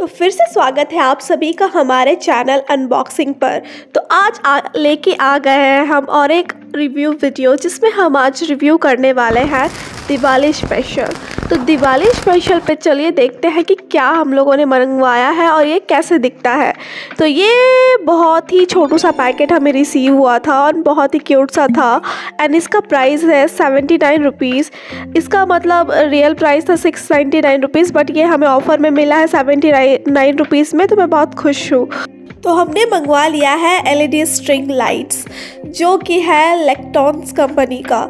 तो फिर से स्वागत है आप सभी का हमारे चैनल अनबॉक्सिंग पर। तो आज आ, लेके आ गए हैं हम और एक रिव्यू वीडियो जिसमें हम आज रिव्यू करने वाले हैं दिवाली स्पेशल। तो दिवाली स्पेशल पे चलिए देखते हैं कि क्या हम लोगों ने मंगवाया है और ये कैसे दिखता है। तो ये बहुत ही छोटू सा पैकेट हमें रिसीव हुआ था और बहुत ही क्यूट सा था। एंड इसका प्राइस है सेवेंटी नाइन रुपीज़ इसका मतलब रियल प्राइस था six ninety nine rupees but ये हमें ऑफ़र में मिला है सेवेंटी नाइन रुपीज़ में तो मैं बहुत खुश हूँ। तो हमने मंगवा लिया है एलईडी स्ट्रिंग लाइट्स जो कि है लेक्टॉन्स कंपनी का।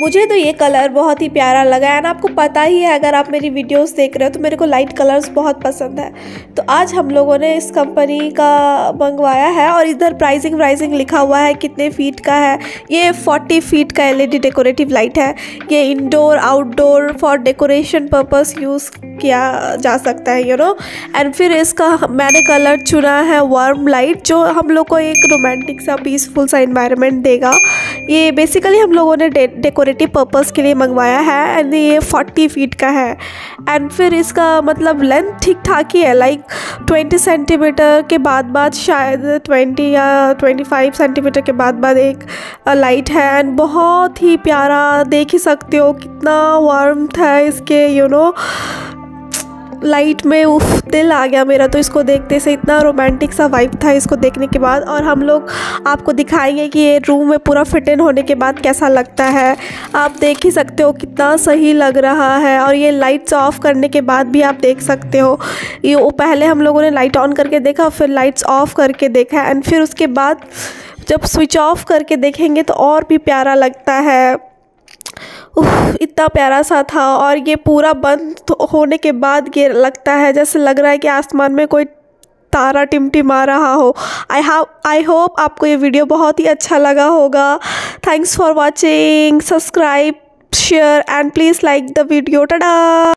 मुझे तो ये कलर बहुत ही प्यारा लगा ना, आपको पता ही है, अगर आप मेरी वीडियोस देख रहे हो तो मेरे को लाइट कलर्स बहुत पसंद है। तो आज हम लोगों ने इस कंपनी का मंगवाया है और इधर प्राइसिंग प्राइसिंग लिखा हुआ है, कितने फीट का है। ये 40 फीट का एलईडी डेकोरेटिव लाइट है। ये indoor outdoor for decoration purpose use किया जा सकता है यू नो एंड फिर इसका मैंने कलर चुना है वार्म लाइट जो हम लोग को एक रोमांटिक सा पीसफुल सा इन्वायरमेंट देगा। ये बेसिकली हम लोगों ने डेकोरेटिव पर्पज़ के लिए मंगवाया है एंड ये फोर्टी फीट का है। एंड फिर इसका मतलब लेंथ ठीक ठाक ही है लाइक ट्वेंटी सेंटीमीटर के बाद बाद शायद ट्वेंटी या ट्वेंटी फाइव सेंटीमीटर के बाद बाद एक लाइट है। एंड बहुत ही प्यारा देख ही सकते हो कितना वार्म है इसके you you know know, light में उफ, दिल आ गया मेरा तो इसको देखते से इतना रोमांटिक सा वाइब था इसको देखने के बाद। और हम लोग आपको दिखाएँगे कि ये रूम में पूरा फिट इन होने के बाद कैसा लगता है। आप देख ही सकते हो कितना सही लग रहा है, और ये लाइट्स ऑफ़ करने के बाद भी आप देख सकते हो। ये वो पहले हम लोगों ने लाइट ऑन करके देखा, फिर लाइट्स ऑफ़ करके देखा एंड फिर उसके बाद जब स्विच ऑफ़ करके देखेंगे तो और भी प्यारा लगता है। उफ, इतना प्यारा सा था और ये पूरा बंद होने के बाद ये लगता है जैसे लग रहा है कि आसमान में कोई तारा टिमटिमा रहा हो। आई हैव आई होप आपको ये वीडियो बहुत ही अच्छा लगा होगा। Thanks for watching subscribe share and please like the video tata